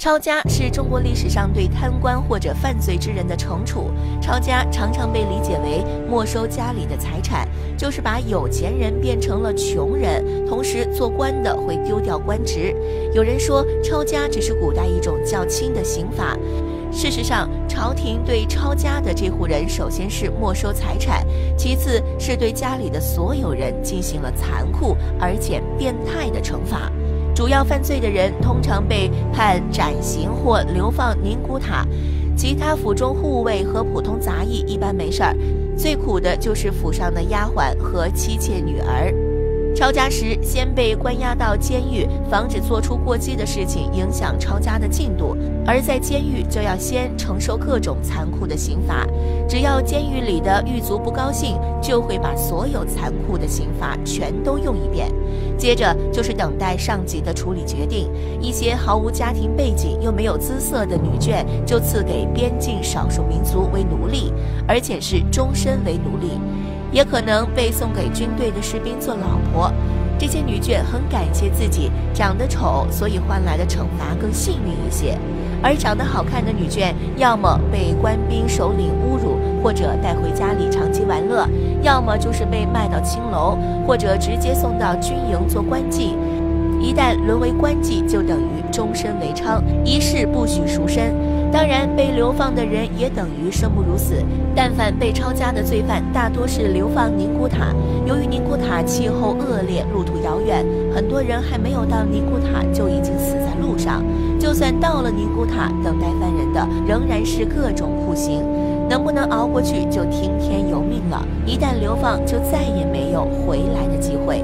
抄家是中国历史上对贪官或者犯罪之人的惩处。抄家常常被理解为没收家里的财产，就是把有钱人变成了穷人，同时做官的会丢掉官职。有人说，抄家只是古代一种较轻的刑罚。事实上，朝廷对抄家的这户人，首先是没收财产，其次是对家里的所有人进行了残酷而且变态的惩罚。主要犯罪的人通常被判斩刑或流放宁古塔，其他府中护卫和普通杂役一般没事儿，最苦的就是府上的丫鬟和妻妾女儿。抄家时，先被关押到监狱，防止做出过激的事情影响抄家的进度；而在监狱，就要先承受各种残酷的刑罚。只要监狱里的狱卒不高兴，就会把所有残酷的刑罚全都用一遍。接着就是等待上级的处理决定。一些毫无家庭背景又没有姿色的女眷，就赐给边境少数民族为奴隶，而且是终身为奴隶。也可能被送给军队的士兵做老婆，这些女眷很感谢自己长得丑，所以换来的惩罚更幸运一些；而长得好看的女眷，要么被官兵首领侮辱，或者带回家里长期玩乐；要么就是被卖到青楼，或者直接送到军营做官妓。一旦沦为官妓，就等于终身为娼，一世不许赎身。当然，被流放的人也等于生不如死。但凡被抄家的罪犯，大多是流放宁古塔。由于宁古塔气候恶劣，路途遥远，很多人还没有到宁古塔就已经死在路上。就算到了宁古塔，等待犯人的仍然是各种酷刑，能不能熬过去就听天由命了。一旦流放，就再也没有回来的机会。